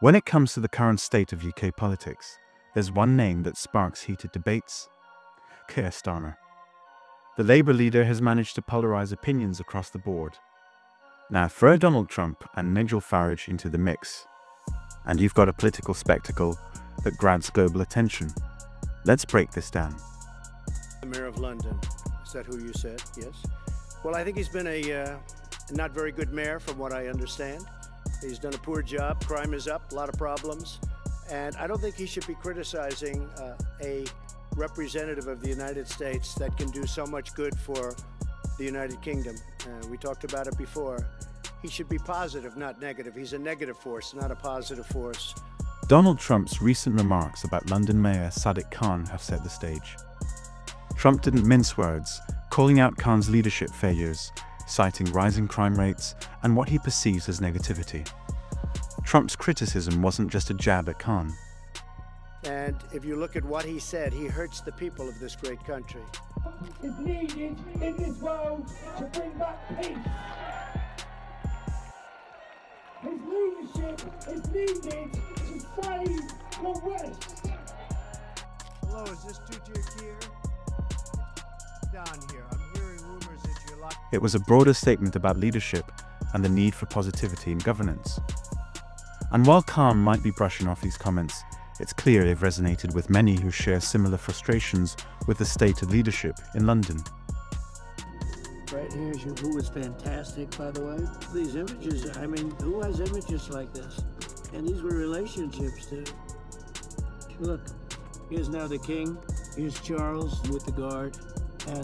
When it comes to the current state of UK politics, there's one name that sparks heated debates Keir Starmer. The Labour leader has managed to polarize opinions across the board. Now, throw Donald Trump and Nigel Farage into the mix, and you've got a political spectacle that grabs global attention. Let's break this down. The Mayor of London. Is that who you said? Yes. Well, I think he's been a uh, not very good mayor, from what I understand. He's done a poor job. Crime is up, a lot of problems. And I don't think he should be criticizing uh, a representative of the United States that can do so much good for the United Kingdom. Uh, we talked about it before. He should be positive, not negative. He's a negative force, not a positive force. Donald Trump's recent remarks about London Mayor Sadiq Khan have set the stage. Trump didn't mince words, calling out Khan's leadership failures, citing rising crime rates and what he perceives as negativity. Trump's criticism wasn't just a jab at Khan. And if you look at what he said, he hurts the people of this great country. Is needed in this world to bring back peace. His leadership is needed to save the West. Hello, is this Two-Tier Keir? Don here. I'm It was a broader statement about leadership and the need for positivity in governance. And while Khan might be brushing off these comments, it's clear they've resonated with many who share similar frustrations with the state of leadership in London. Right here's you, who was fantastic, by the way. These images, I mean, who has images like this? And these were relationships, too. Look, here's now the king. Here's Charles with the guard.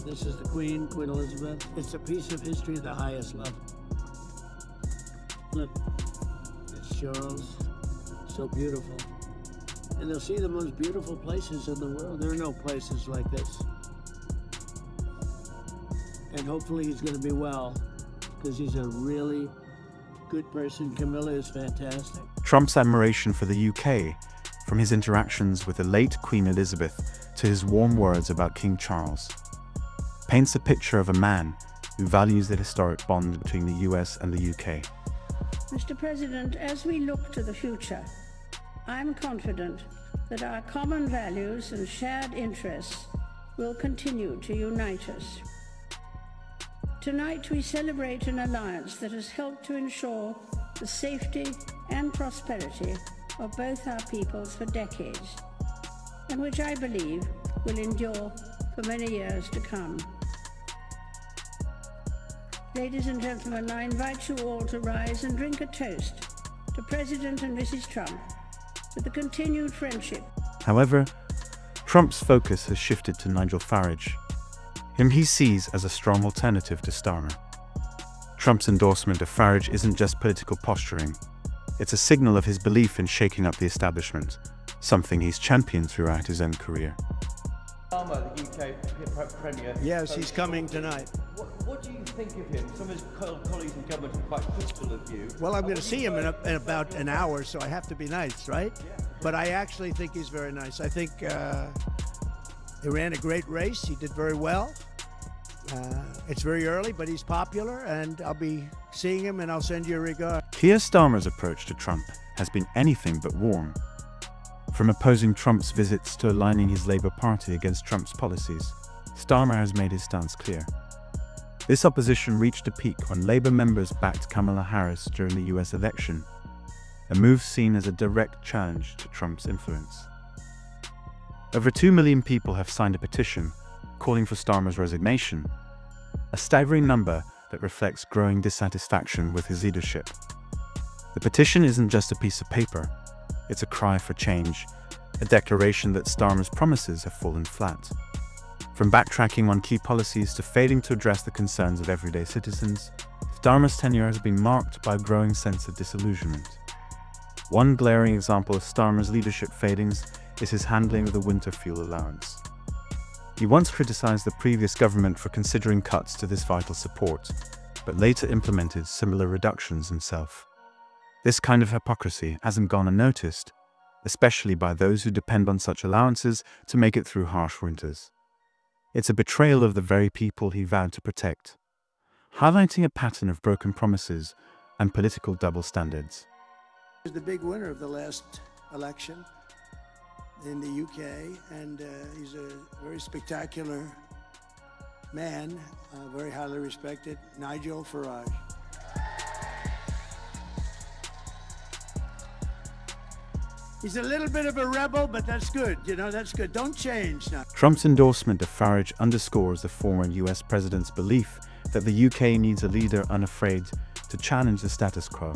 This is the queen, Queen Elizabeth. It's a piece of history of the highest level. Look, it's Charles. So beautiful. And they'll see the most beautiful places in the world. There are no places like this. And hopefully he's going to be well, because he's a really good person. Camilla is fantastic. Trump's admiration for the UK, from his interactions with the late Queen Elizabeth to his warm words about King Charles, paints a picture of a man who values the historic bond between the US and the UK. Mr. President, as we look to the future, I'm confident that our common values and shared interests will continue to unite us. Tonight we celebrate an alliance that has helped to ensure the safety and prosperity of both our peoples for decades, and which I believe will endure for many years to come. Ladies and gentlemen, I invite you all to rise and drink a toast to President and Mrs. Trump for the continued friendship. However, Trump's focus has shifted to Nigel Farage, whom he sees as a strong alternative to Starmer. Trump's endorsement of Farage isn't just political posturing, it's a signal of his belief in shaking up the establishment, something he's championed throughout his own career. Starmer, the UK Premier. Yes, he's coming tonight. What, what, do you think of him? Some of his colleagues in government are quite critical of you. Well, I'm going to see him in, a, in, about an hour, so I have to be nice, right? Yeah. But I actually think he's very nice. I think uh, he ran a great race. He did very well. Uh, it's very early, but he's popular, and I'll be seeing him, and I'll send you a regard. Keir Starmer's approach to Trump has been anything but warm. From opposing Trump's visits to aligning his Labour Party against Trump's policies, Starmer has made his stance clear. This opposition reached a peak when Labour members backed Kamala Harris during the US election, a move seen as a direct challenge to Trump's influence. Over 2 million people have signed a petition calling for Starmer's resignation, a staggering number that reflects growing dissatisfaction with his leadership. The petition isn't just a piece of paper, it's a cry for change, a declaration that Starmer's promises have fallen flat. From backtracking on key policies to failing to address the concerns of everyday citizens, Starmer's tenure has been marked by a growing sense of disillusionment. One glaring example of Starmer's leadership failings is his handling of the winter fuel allowance. He once criticized the previous government for considering cuts to this vital support, but later implemented similar reductions himself. This kind of hypocrisy hasn't gone unnoticed, especially by those who depend on such allowances to make it through harsh winters. It's a betrayal of the very people he vowed to protect, highlighting a pattern of broken promises and political double standards. the big winner of the last election in the UK, and uh, he's a very spectacular man, uh, very highly respected, Nigel Farage. He's a little bit of a rebel, but that's good. You know, that's good. Don't change now. Trump's endorsement of Farage underscores the former US president's belief that the UK needs a leader unafraid to challenge the status quo.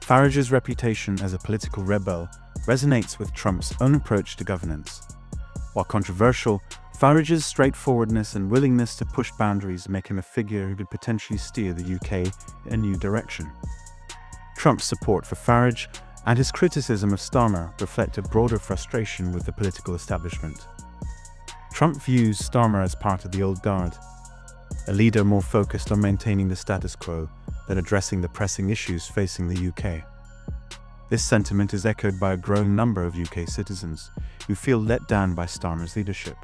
Farage's reputation as a political rebel resonates with Trump's own approach to governance. While controversial, Farage's straightforwardness and willingness to push boundaries make him a figure who could potentially steer the UK in a new direction. Trump's support for Farage and his criticism of Starmer reflect a broader frustration with the political establishment. Trump views Starmer as part of the old guard, a leader more focused on maintaining the status quo than addressing the pressing issues facing the UK. This sentiment is echoed by a growing number of UK citizens who feel let down by Starmer's leadership.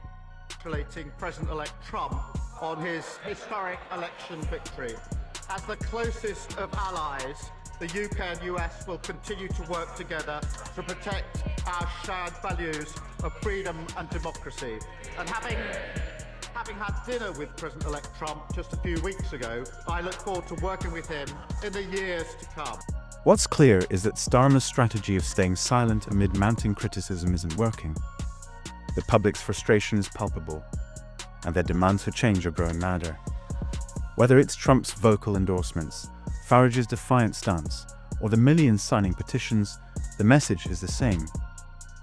President-elect Trump on his historic election victory. As the closest of allies, the UK and US will continue to work together to protect our shared values of freedom and democracy. And having having had dinner with President-elect Trump just a few weeks ago, I look forward to working with him in the years to come. What's clear is that Starmer's strategy of staying silent amid mounting criticism isn't working. The public's frustration is palpable, and their demands for change are growing louder. Whether it's Trump's vocal endorsements, Farage's defiant stance, or the millions signing petitions, the message is the same.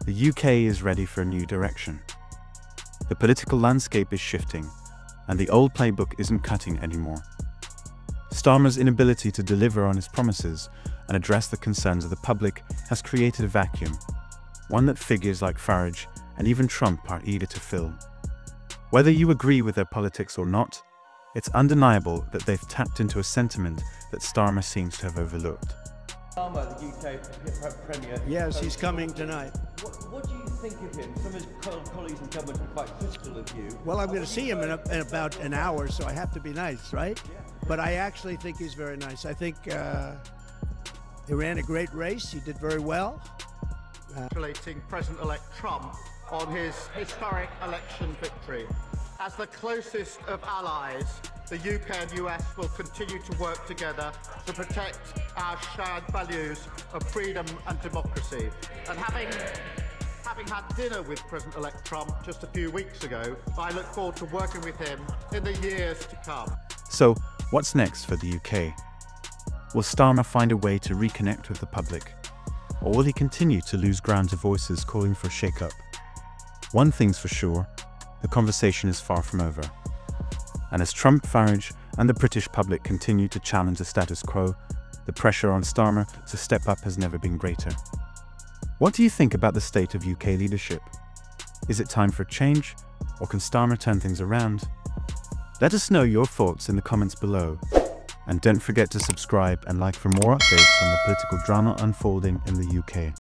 The UK is ready for a new direction. The political landscape is shifting, and the old playbook isn't cutting anymore. Starmer's inability to deliver on his promises and address the concerns of the public has created a vacuum, one that figures like Farage and even Trump are eager to fill. Whether you agree with their politics or not, it's undeniable that they've tapped into a sentiment that Starmer seems to have overlooked. Starmer, the UK Premier. Yes, he's coming tonight. What, what, do you think of him? Some of his colleagues in government are quite critical of you. Well, I'm going to see him in, a, in, about an hour, so I have to be nice, right? Yeah. But I actually think he's very nice. I think uh, he ran a great race. He did very well. Congratulating President-elect Trump on his historic election victory. As the closest of allies, the UK and US will continue to work together to protect our shared values of freedom and democracy. And having having had dinner with President-elect Trump just a few weeks ago, I look forward to working with him in the years to come. So, what's next for the UK? Will Starmer find a way to reconnect with the public? Or will he continue to lose ground to voices calling for a shake-up? One thing's for sure, the conversation is far from over. And as Trump, Farage, and the British public continue to challenge the status quo, the pressure on Starmer to step up has never been greater. What do you think about the state of UK leadership? Is it time for a change, or can Starmer turn things around? Let us know your thoughts in the comments below. And don't forget to subscribe and like for more updates on the political drama unfolding in the UK.